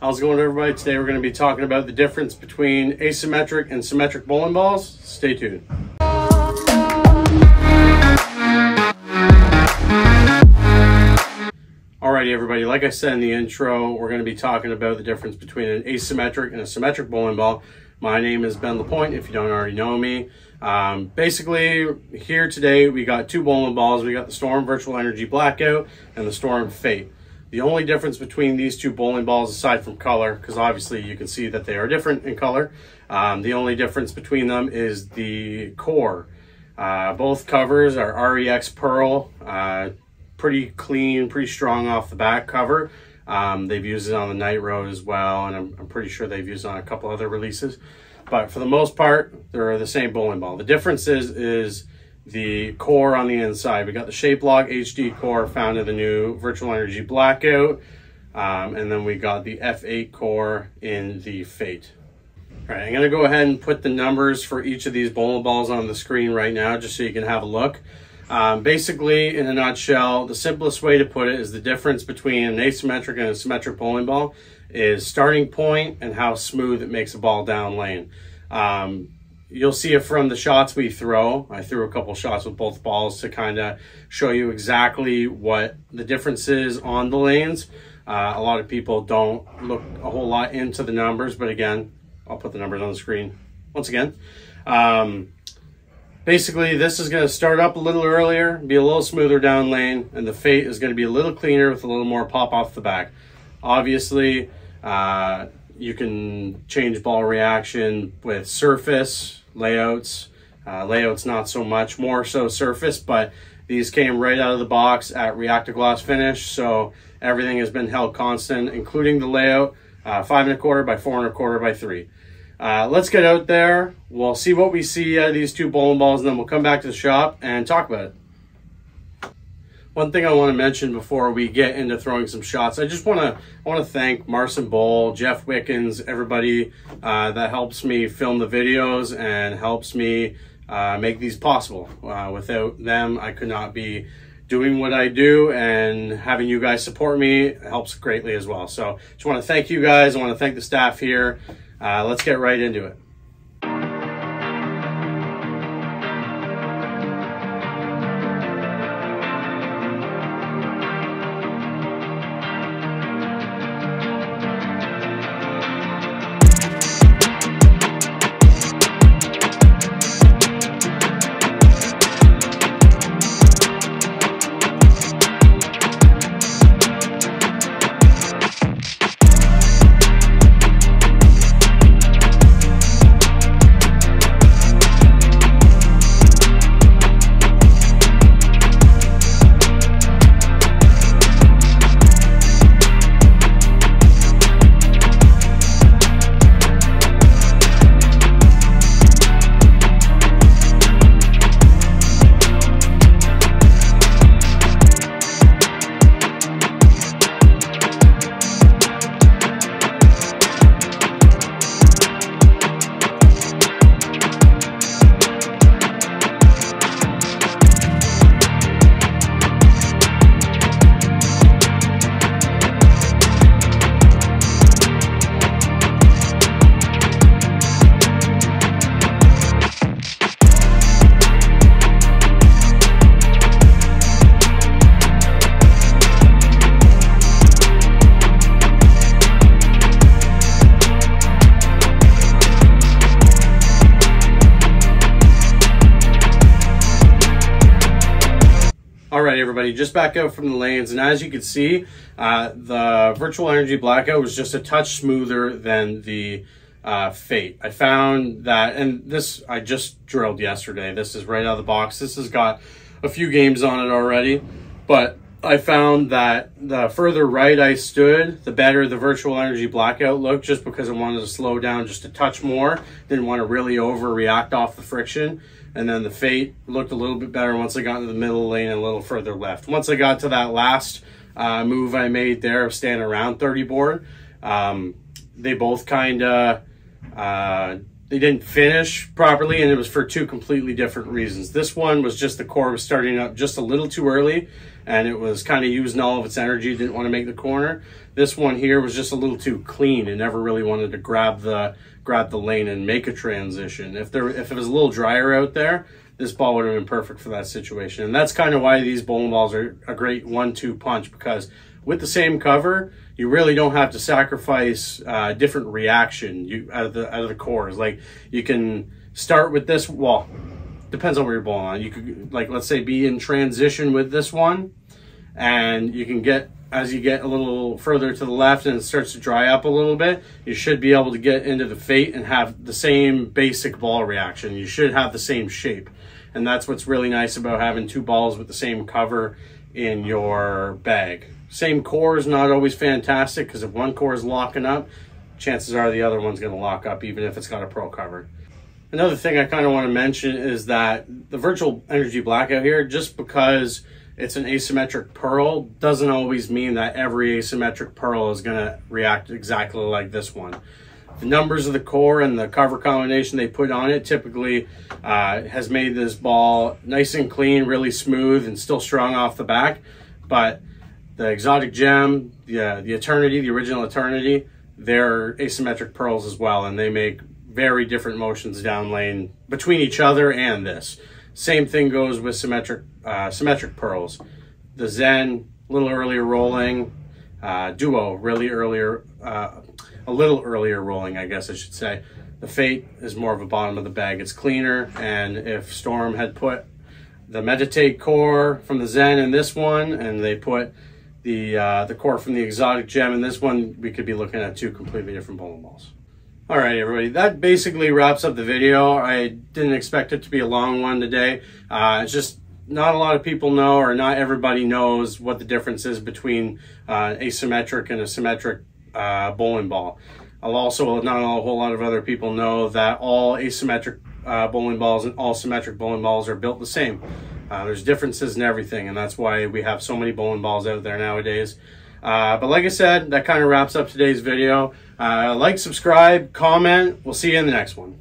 How's it going everybody? Today we're going to be talking about the difference between asymmetric and symmetric bowling balls. Stay tuned. Alrighty everybody, like I said in the intro, we're going to be talking about the difference between an asymmetric and a symmetric bowling ball. My name is Ben Lapointe, if you don't already know me. Um, basically, here today we got two bowling balls. We got the Storm Virtual Energy Blackout and the Storm Fate. The only difference between these two bowling balls, aside from color, because obviously you can see that they are different in color, um, the only difference between them is the core. Uh, both covers are REX Pearl, uh, pretty clean, pretty strong off the back cover. Um, they've used it on the Night Road as well, and I'm, I'm pretty sure they've used it on a couple other releases. But for the most part, they're the same bowling ball. The difference is, is the core on the inside. We got the Shapelock HD core found in the new Virtual Energy Blackout. Um, and then we got the F8 core in the Fate. All right, I'm gonna go ahead and put the numbers for each of these bowling balls on the screen right now, just so you can have a look. Um, basically, in a nutshell, the simplest way to put it is the difference between an asymmetric and a symmetric bowling ball is starting point and how smooth it makes a ball down lane. Um, You'll see it from the shots we throw. I threw a couple shots with both balls to kind of show you exactly what the difference is on the lanes. Uh, a lot of people don't look a whole lot into the numbers, but again, I'll put the numbers on the screen once again. Um, basically, this is going to start up a little earlier, be a little smoother down lane, and the fate is going to be a little cleaner with a little more pop off the back. Obviously, uh, you can change ball reaction with surface, layouts. Uh, layouts not so much, more so surface, but these came right out of the box at Reacta Gloss finish, so everything has been held constant, including the layout, uh, five and a quarter by four and a quarter by three. Uh, let's get out there. We'll see what we see out of these two bowling balls, and then we'll come back to the shop and talk about it. One thing I want to mention before we get into throwing some shots, I just want to I want to thank Marson Bowl, Jeff Wickens, everybody uh, that helps me film the videos and helps me uh, make these possible. Uh, without them, I could not be doing what I do, and having you guys support me helps greatly as well. So, just want to thank you guys. I want to thank the staff here. Uh, let's get right into it. Everybody, just back out from the lanes. And as you can see, uh, the Virtual Energy Blackout was just a touch smoother than the uh, Fate. I found that, and this I just drilled yesterday. This is right out of the box. This has got a few games on it already, but I found that the further right I stood, the better the Virtual Energy Blackout looked just because I wanted to slow down just a touch more. Didn't want to really overreact off the friction. And then the Fate looked a little bit better once I got into the middle lane and a little further left. Once I got to that last uh, move I made there of standing around 30 board, um, they both kind of uh, they didn't finish properly, and it was for two completely different reasons. This one was just the core was starting up just a little too early, and it was kind of using all of its energy, didn't want to make the corner. This one here was just a little too clean and never really wanted to grab the grab the lane and make a transition. If there if it was a little drier out there, this ball would have been perfect for that situation. And that's kind of why these bowling balls are a great one-two punch because with the same cover, you really don't have to sacrifice uh, different reaction you out of the out of the cores. Like you can start with this. Well, depends on where you're bowling on. You could like let's say be in transition with this one, and you can get as you get a little further to the left and it starts to dry up a little bit, you should be able to get into the fate and have the same basic ball reaction. You should have the same shape. And that's what's really nice about having two balls with the same cover in your bag. Same core is not always fantastic because if one core is locking up, chances are the other one's going to lock up even if it's got a pro cover. Another thing I kind of want to mention is that the virtual energy blackout here, just because it's an asymmetric pearl, doesn't always mean that every asymmetric pearl is going to react exactly like this one. The numbers of the core and the cover combination they put on it typically uh, has made this ball nice and clean, really smooth, and still strong off the back. But the exotic gem, the, uh, the eternity, the original eternity, they're asymmetric pearls as well, and they make very different motions down lane between each other and this. Same thing goes with symmetric uh, symmetric pearls. The Zen, a little earlier rolling. Uh, Duo, really earlier, uh, a little earlier rolling, I guess I should say. The Fate is more of a bottom of the bag. It's cleaner, and if Storm had put the Meditate core from the Zen in this one, and they put the uh, the core from the exotic gem and this one, we could be looking at two completely different bowling balls. All right, everybody, that basically wraps up the video. I didn't expect it to be a long one today. Uh, it's just not a lot of people know or not everybody knows what the difference is between uh, asymmetric and a symmetric uh, bowling ball. I'll also, not a whole lot of other people know that all asymmetric uh, bowling balls and all symmetric bowling balls are built the same. Uh, there's differences in everything, and that's why we have so many bowling balls out there nowadays. Uh, but like I said, that kind of wraps up today's video. Uh, like, subscribe, comment. We'll see you in the next one.